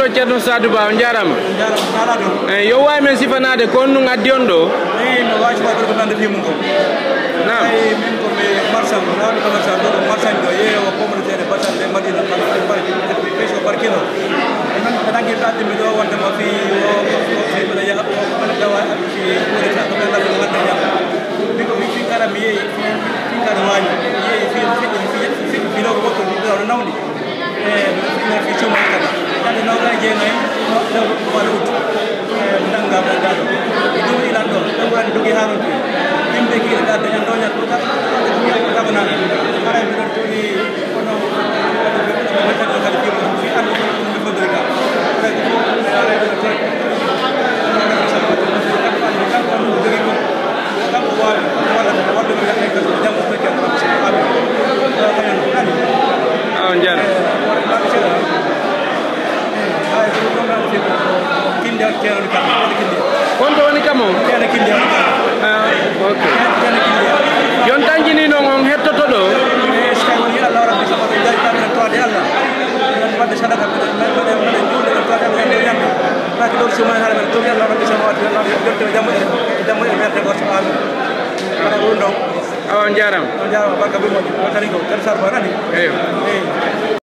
to ceerno sadou ba on jarama ɗo eyi yo wawi men sifanade ko on ɗum addi on ɗo eyi no wawi sifade ko nande fimum ko nam eyi min komi marchand lawɗo commerçant ɗo ɗo marchand ɗo yeewa communauté batal e madina peso barkino nan nangue addimi ɗo wondema fi mbiɗa yaha mane dawa fi ɓurita ko ɓen laɓe wonde jam min ko fi kara mi yeeyi fi kara wañi mi yeeyi fi fi filogo wokko ɗo no nawni e mi fi cumal kadi hande nawɗa jeenayi taw waɗa ut nangam ɗo gaɗo e ɗum ilan ɗo ɗum wani dogi harude yimɓe kiiɗe ɗa dañan doñat ɗo tagonani jammo e jammo e werte goto amin kana ɗum ɗon awa on jarama on jarama barka bi moƴƴi on tani ko tan sarbo nani eyo eyi